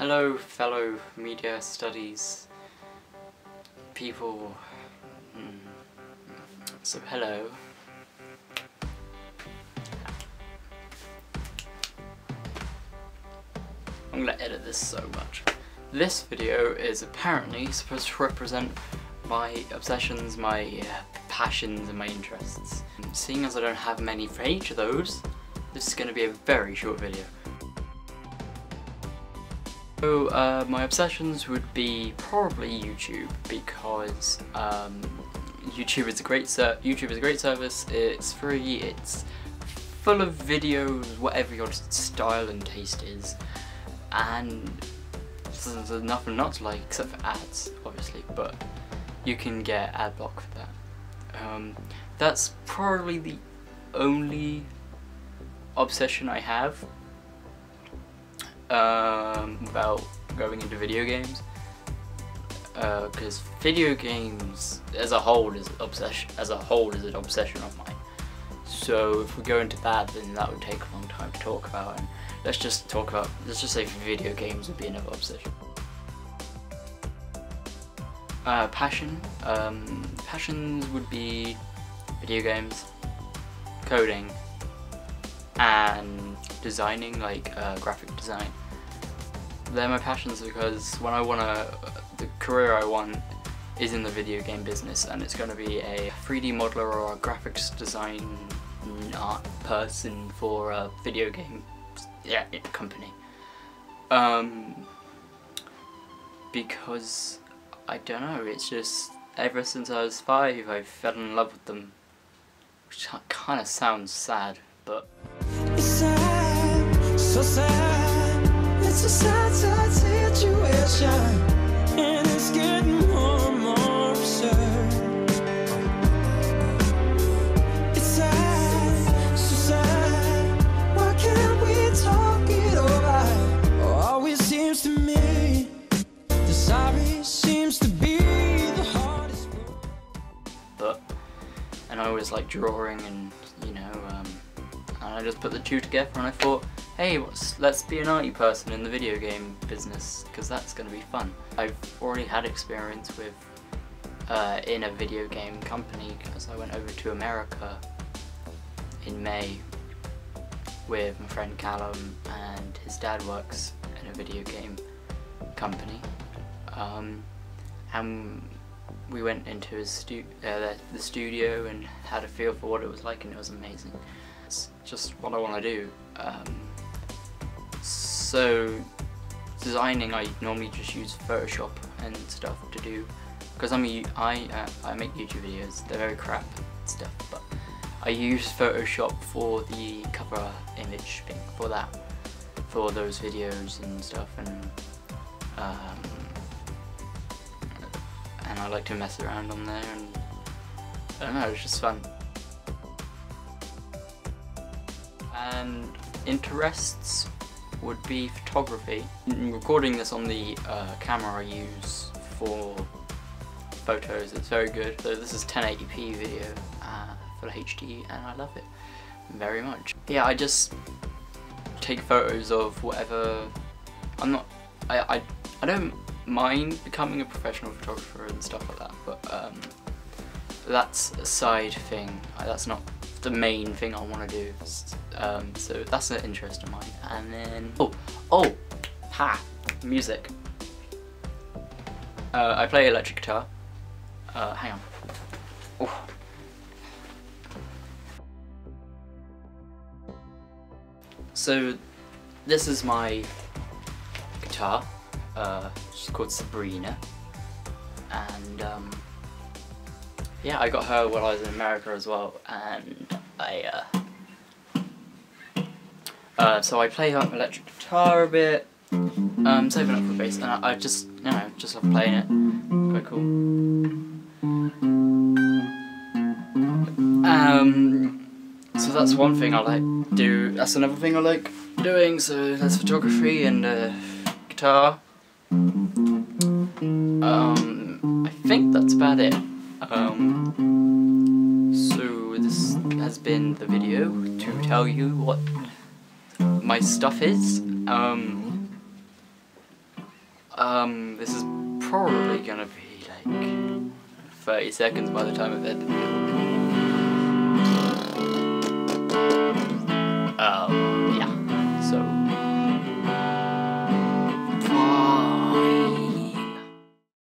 Hello fellow media studies people. Hmm. So hello. I'm gonna edit this so much. This video is apparently supposed to represent my obsessions, my uh, passions and my interests. And seeing as I don't have many for each of those, this is going to be a very short video. So uh, my obsessions would be probably YouTube because um, YouTube is a great YouTube is a great service. It's free. It's full of videos, whatever your style and taste is, and there's nothing not to like except for ads, obviously. But you can get ad block for that. Um, that's probably the only obsession I have um, about going into video games. Because uh, video games as a whole is obsession as a whole is an obsession of mine. So if we go into that then that would take a long time to talk about and let's just talk about let's just say video games would be another obsession. Uh, passion um, passions would be video games coding and designing like uh, graphic design they're my passions because when I want to, the career I want is in the video game business and it's going to be a 3D modeler or a graphics design art person for a video game yeah, company. Um, because, I don't know, it's just, ever since I was five I've fell in love with them. Which kind of sounds sad, but... It's sad, so sad. It's so sad and it's getting more and more absurd It's sad. Society Why can't we talk it over? Always seems to me The sorry seems to be the hardest But and I always like drawing and, you know, um, and I just put the two together and I thought hey, let's be an arty person in the video game business, because that's going to be fun. I've already had experience with uh, in a video game company, because I went over to America in May with my friend Callum, and his dad works in a video game company. Um, and we went into his stu uh, the studio and had a feel for what it was like and it was amazing. It's just what I want to do. Um, so designing I normally just use Photoshop and stuff to do because I'm a, I, uh, I make YouTube videos, they're very crap and stuff but I use Photoshop for the cover image thing for that for those videos and stuff and um, and I like to mess around on there and I don't know, it's just fun. And interests would be photography. I'm recording this on the uh, camera I use for photos, it's very good. So this is 1080p video uh, full HD and I love it very much. Yeah, I just take photos of whatever, I'm not, I, I, I don't mind becoming a professional photographer and stuff like that, but um, that's a side thing, that's not the main thing I want to do. Um, so that's an interest of mine. And then, oh, oh, ha, music. Uh, I play electric guitar. Uh, hang on. Oh. So, this is my guitar. Uh, she's called Sabrina. And, um, yeah, I got her while I was in America as well, and I, uh, uh, so I play electric guitar a bit, um, saving up for bass, and I, I, just, you know, just love playing it, quite cool. Um, so that's one thing I like do, that's another thing I like doing, so that's photography and, uh, guitar. Um, I think that's about it. Um, so this has been the video to tell you what my stuff is. Um, Um, this is probably gonna be like 30 seconds by the time I've edited it.